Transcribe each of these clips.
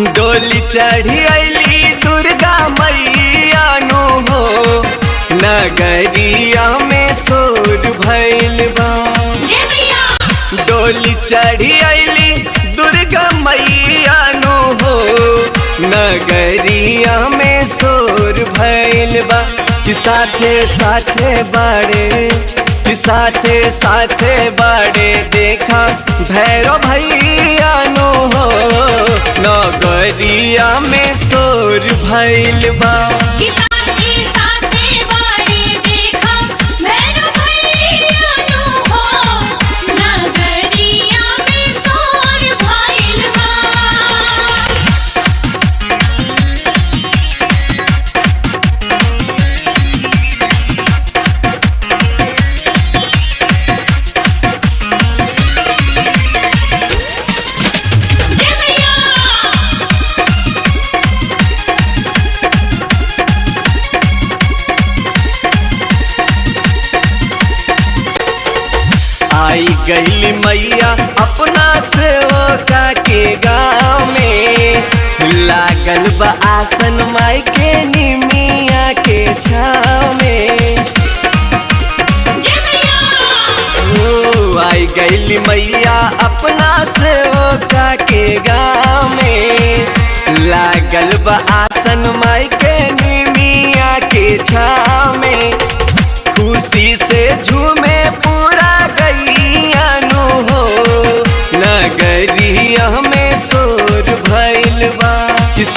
डोली चढ़ी अली दुर्गा मैया नो हो। नगरिया में शोर भैल बा। डोली चढ़ी अली दुर्गा मैया नो हो। नगरिया में शोर भैल बा। साथे साथे बाड़े साथे साथे बाड़े देखा। भैरव भैया नो नगरिया में सोर भैल बा आई गई मैया अपना सेवका के गाँव में। लागल बा आसन माई के निमिया के छाव में। ओ आई गई मैया अपना सेवका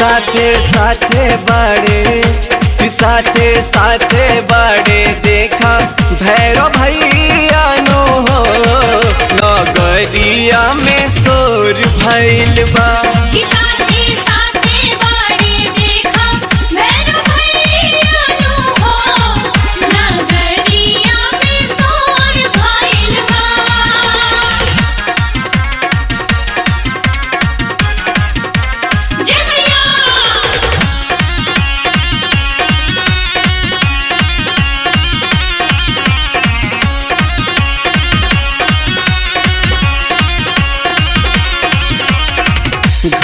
साथे साथे बड़े, साथे साथे बड़े देखा। भैरव भैया नो हो नगरिया में सोर भैलवा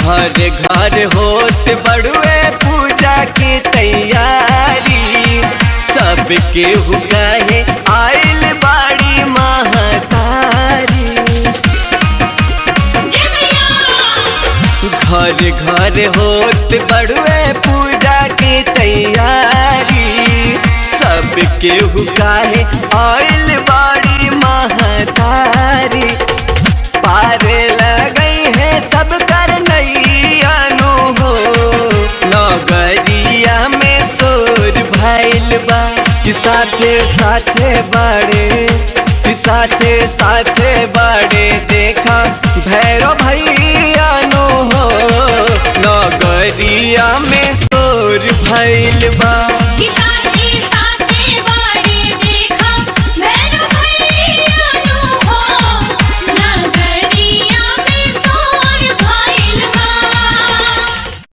घर घर होत बड़ुए पूजा की तैयारी। सबके हुकाहे आइल बाड़ी महतारी। घर घर होत बड़ुए पूजा की तैयारी। सबके हुकाहे आइल बाड़ी साथे साथे बड़े देखा। भैरव भैया नो हो नगरिया में सोर भैल